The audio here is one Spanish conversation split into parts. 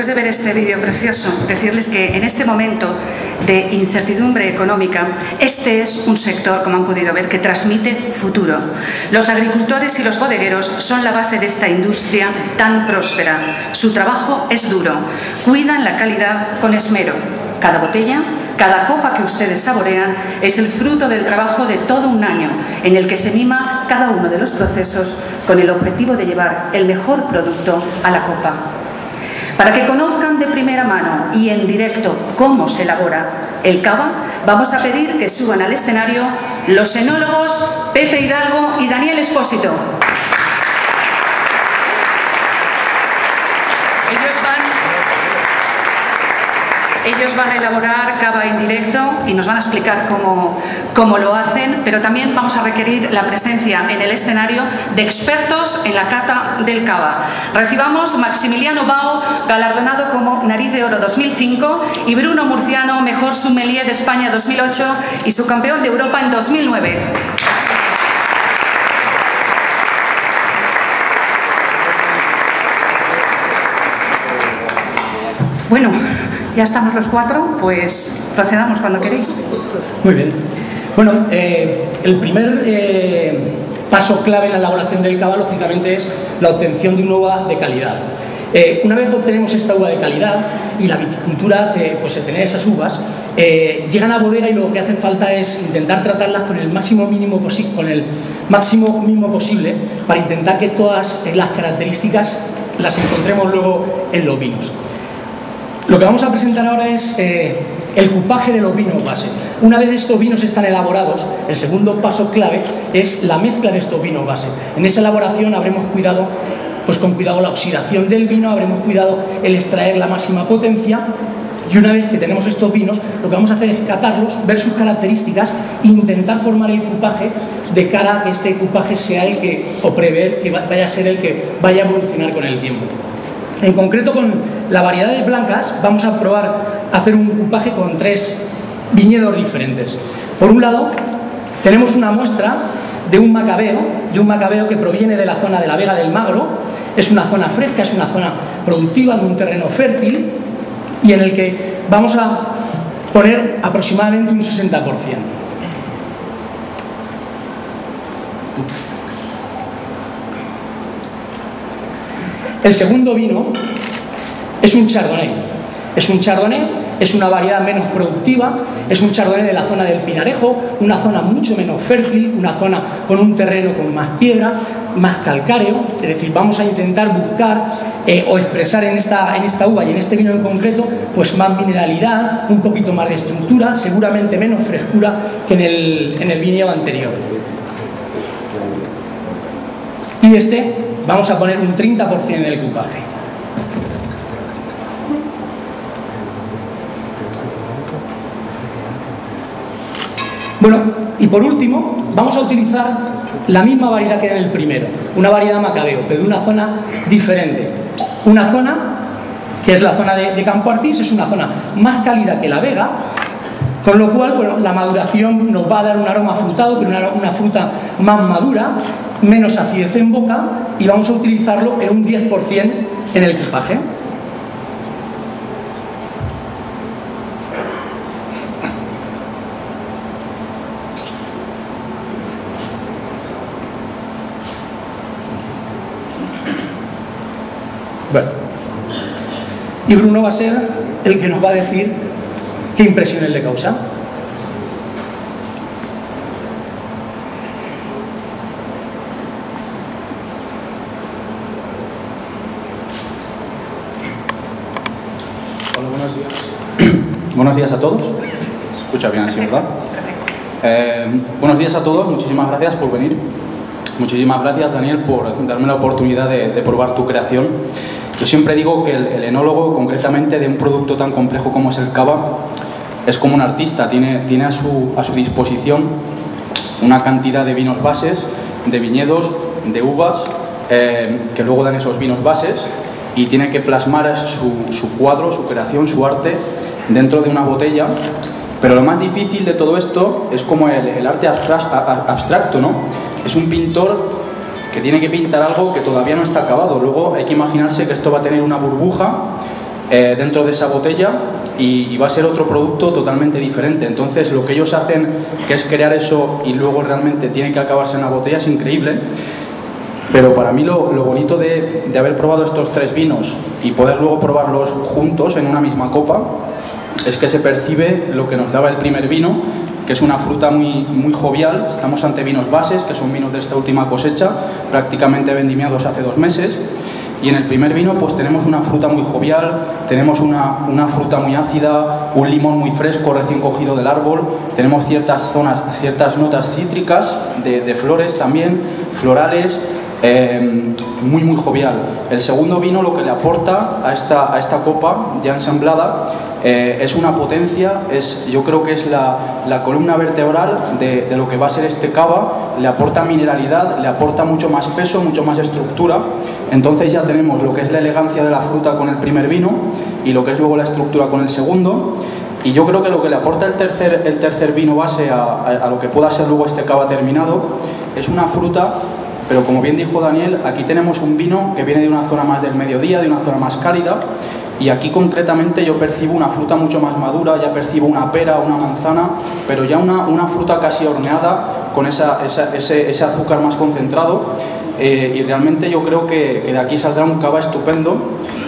Después de ver este vídeo precioso, decirles que en este momento de incertidumbre económica, este es un sector, como han podido ver, que transmite futuro. Los agricultores y los bodegueros son la base de esta industria tan próspera. Su trabajo es duro, cuidan la calidad con esmero. Cada botella, cada copa que ustedes saborean es el fruto del trabajo de todo un año, en el que se mima cada uno de los procesos con el objetivo de llevar el mejor producto a la copa. Para que conozcan de primera mano y en directo cómo se elabora el cava, vamos a pedir que suban al escenario los enólogos Pepe Hidalgo y Daniel Espósito. Ellos van a elaborar cava en directo y nos van a explicar cómo, cómo, lo hacen, pero también vamos a requerir la presencia en el escenario de expertos en la cata del cava. Recibamos Maximiliano Bao, galardonado como Nariz de Oro 2005, y Bruno Murciano, mejor sommelier de España 2008 y su campeón de Europa en 2009. Bueno, ya estamos los cuatro, pues procedamos cuando queréis. Muy bien. Bueno, eh, el primer eh, paso clave en la elaboración del cava, lógicamente, es la obtención de una uva de calidad. Eh, una vez obtenemos esta uva de calidad y la viticultura hace pues, tener esas uvas, llegan a bodega y lo que hace falta es intentar tratarlas con el máximo mínimo, con el máximo mínimo posible para intentar que todas las características las encontremos luego en los vinos. Lo que vamos a presentar ahora es eh, el cupaje de los vinos base. Una vez estos vinos están elaborados, el segundo paso clave es la mezcla de estos vinos base. En esa elaboración habremos cuidado, pues con cuidado la oxidación del vino, habremos cuidado el extraer la máxima potencia y una vez que tenemos estos vinos, lo que vamos a hacer es catarlos, ver sus características e intentar formar el cupaje de cara a que este cupaje sea el que, o prever que vaya a ser el que vaya a evolucionar con el tiempo. En concreto con la variedad de blancas vamos a probar hacer un cupaje con tres viñedos diferentes. Por un lado tenemos una muestra de un macabeo, de un macabeo que proviene de la zona de la Vega del Magro, es una zona fresca, es una zona productiva, de un terreno fértil y en el que vamos a poner aproximadamente un 60%. El segundo vino es un chardonnay. Es un chardonnay, es una variedad menos productiva, es un chardonnay de la zona del Pinarejo, una zona mucho menos fértil, una zona con un terreno con más piedra, más calcáreo, es decir, vamos a intentar buscar eh, o expresar en esta, en esta uva y en este vino en concreto, pues más mineralidad, un poquito más de estructura, seguramente menos frescura que en el, en el anterior. Y este vamos a poner un 30% en el cupaje. Bueno, y por último, vamos a utilizar la misma variedad que en el primero, una variedad macabeo, pero de una zona diferente. Una zona que es la zona de, Campo Arcis, es una zona más cálida que la Vega, con lo cual bueno, la maduración nos va a dar un aroma frutado, pero una fruta más madura, menos acidez en boca, y vamos a utilizarlo en un 10% en el equipaje. Bueno, y Bruno va a ser el que nos va a decir qué impresiones le causa. Hola, buenos días. Buenos días a todos. Se escucha bien así, ¿verdad? Eh, buenos días a todos, muchísimas gracias por venir. Muchísimas gracias, Daniel, por darme la oportunidad de, de probar tu creación. Yo siempre digo que el, enólogo, concretamente de un producto tan complejo como es el cava, es como un artista, tiene, tiene a, su, a su disposición una cantidad de vinos bases, de viñedos, de uvas, eh, que luego dan esos vinos bases y tiene que plasmar su, su, cuadro, su creación, su arte dentro de una botella. Pero lo más difícil de todo esto es como el, el arte abstracto, ¿no? Es un pintor que tiene que pintar algo que todavía no está acabado. Luego hay que imaginarse que esto va a tener una burbuja eh, dentro de esa botella y, va a ser otro producto totalmente diferente. Entonces lo que ellos hacen, que es crear eso y luego realmente tiene que acabarse en la botella, es increíble. Pero para mí lo, bonito de, de, haber probado estos tres vinos y poder luego probarlos juntos en una misma copa es que se percibe lo que nos daba el primer vino, que es una fruta muy, muy jovial. Estamos ante vinos bases, que son vinos de esta última cosecha, prácticamente vendimiados hace dos meses. Y en el primer vino pues tenemos una fruta muy jovial, tenemos una, una, fruta muy ácida, un limón muy fresco recién cogido del árbol, tenemos ciertas zonas, ciertas notas cítricas de, de flores también, florales, eh, muy muy jovial. El segundo vino lo que le aporta a esta, a esta copa ya ensamblada eh, es una potencia, es, yo creo que es la, la columna vertebral de, lo que va a ser este cava, le aporta mineralidad, le aporta mucho más peso, mucho más estructura. Entonces ya tenemos lo que es la elegancia de la fruta con el primer vino y lo que es luego la estructura con el segundo. Y yo creo que lo que le aporta el tercer, el tercer vino base a, a, a lo que pueda ser luego este cava terminado es una fruta pero como bien dijo Daniel, aquí tenemos un vino que viene de una zona más del mediodía, de una zona más cálida, y aquí concretamente yo percibo una fruta mucho más madura, ya percibo una pera, una manzana, pero ya una, una fruta casi horneada con ese, ese, azúcar más concentrado. Eh, y realmente yo creo que, que, de aquí saldrá un cava estupendo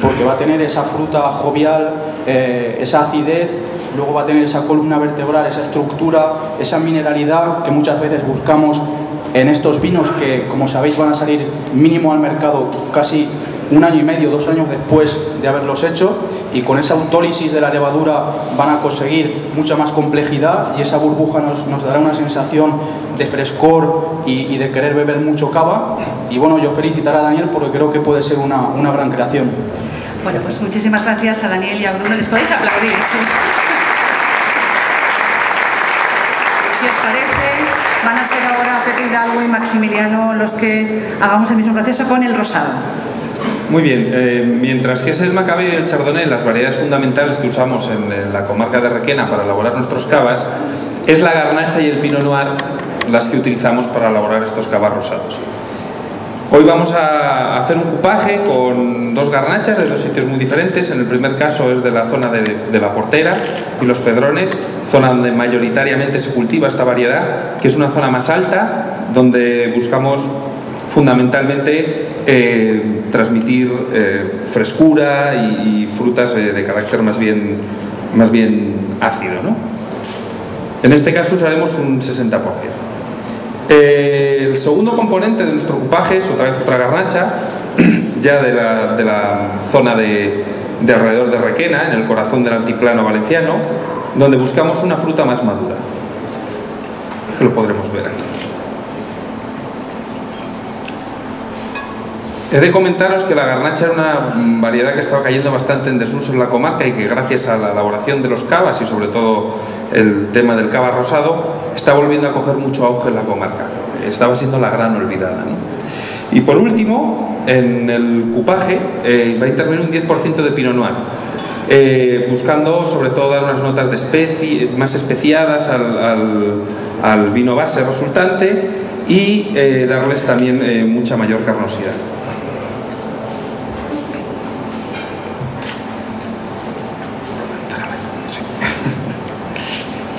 porque va a tener esa fruta jovial, eh, esa acidez, luego va a tener esa columna vertebral, esa estructura, esa mineralidad que muchas veces buscamos en estos vinos que, como sabéis, van a salir mínimo al mercado casi un año y medio, dos años después de haberlos hecho y con esa autólisis de la levadura van a conseguir mucha más complejidad y esa burbuja nos, dará una sensación de frescor y, de querer beber mucho cava y bueno, yo felicitar a Daniel porque creo que puede ser una, gran creación. Bueno, pues muchísimas gracias a Daniel y a Bruno. ¿Les podéis aplaudir? ¿sí? Si os parece, ser ahora Pepe Hidalgo y Maximiliano los que hagamos el mismo proceso con el rosado. Muy bien, eh, mientras que es el Macabeo y el Chardonnay, las variedades fundamentales que usamos en, en, la comarca de Requena para elaborar nuestros cavas, es la garnacha y el pinot noir las que utilizamos para elaborar estos cavas rosados. Hoy vamos a hacer un cupaje con dos garnachas de dos sitios muy diferentes. En el primer caso es de la zona de, de la Portera y los Pedrones, zona donde mayoritariamente se cultiva esta variedad, que es una zona más alta, donde buscamos fundamentalmente eh, transmitir eh, frescura y, frutas eh, de carácter más bien, más bien ácido. ¿no? En este caso usaremos un 60%. Eh, el segundo componente de nuestro ocupaje es otra vez otra garnacha, ya de la, de la zona de, de, alrededor de Requena, en el corazón del altiplano valenciano, donde buscamos una fruta más madura, que lo podremos ver aquí. He de comentaros que la garnacha era una variedad que estaba cayendo bastante en desuso en la comarca y que gracias a la elaboración de los cavas y sobre todo el tema del cava rosado está volviendo a coger mucho auge en la comarca. Estaba siendo la gran olvidada. Y por último, en el cupaje eh, va a intervenir un 10% de Pinot Noir, eh, buscando sobre todo dar unas notas de especie, más especiadas al, al, vino base resultante y eh, darles también mucha mayor carnosidad.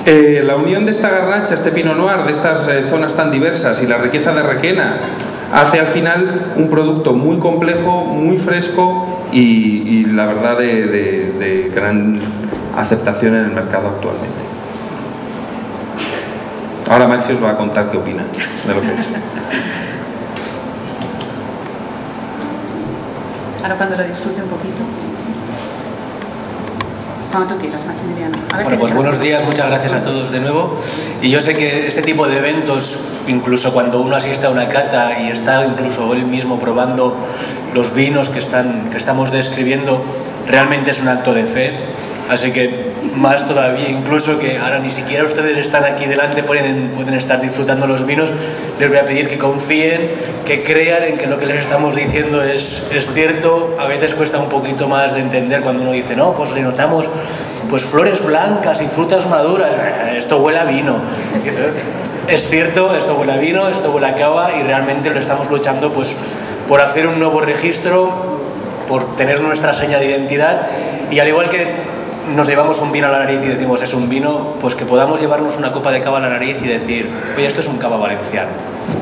Eh, la unión de esta garnacha, este Pinot Noir, de estas eh, zonas tan diversas y la riqueza de Requena hace al final un producto muy complejo, muy fresco y, y la verdad de, de, de, gran aceptación en el mercado actualmente. Ahora Maxi os va a contar qué opina de lo que es. Ahora cuando lo disfrute un poquito. Cuando tú quieras, Maximiliano. bueno, pues buenos días, muchas gracias a todos de nuevo. Y yo sé que este tipo de eventos, incluso cuando uno asiste a una cata y está incluso él mismo probando los vinos que, están, que estamos describiendo, realmente es un acto de fe. Así que más todavía, incluso que ahora ni siquiera ustedes están aquí delante, pueden, pueden estar disfrutando los vinos, les voy a pedir que confíen, que crean en que lo que les estamos diciendo es, es cierto. A veces cuesta un poquito más de entender cuando uno dice, no, pues le notamos pues flores blancas y frutas maduras, esto huele a vino. Es cierto, esto huele a vino, esto huele a cava y realmente lo estamos luchando pues por hacer un nuevo registro, por tener nuestra seña de identidad Y al igual que nos llevamos un vino a la nariz y decimos es un vino, pues que podamos llevarnos una copa de cava a la nariz y decir, oye, esto es un cava valenciano.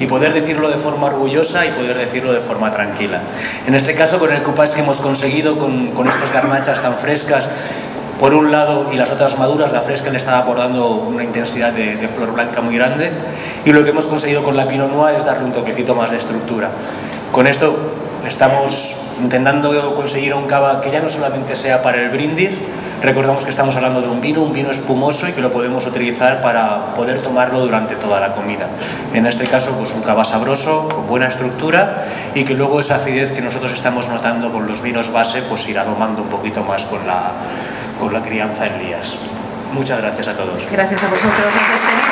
Y poder decirlo de forma orgullosa y poder decirlo de forma tranquila. En este caso, con el cupás que hemos conseguido, con, con estas garnachas tan frescas, por un lado y las otras maduras, la fresca le estaba aportando una intensidad de, de, flor blanca muy grande y lo que hemos conseguido con la Pinot Noir es darle un toquecito más de estructura. Con esto estamos intentando conseguir un cava que ya no solamente sea para el brindis, recordamos que estamos hablando de un vino, un vino espumoso y que lo podemos utilizar para poder tomarlo durante toda la comida. En este caso, pues un cava sabroso, con buena estructura y que luego esa acidez que nosotros estamos notando con los vinos base, pues irá domando un poquito más con la, con la crianza en lías. Muchas gracias a todos. Gracias a vosotros.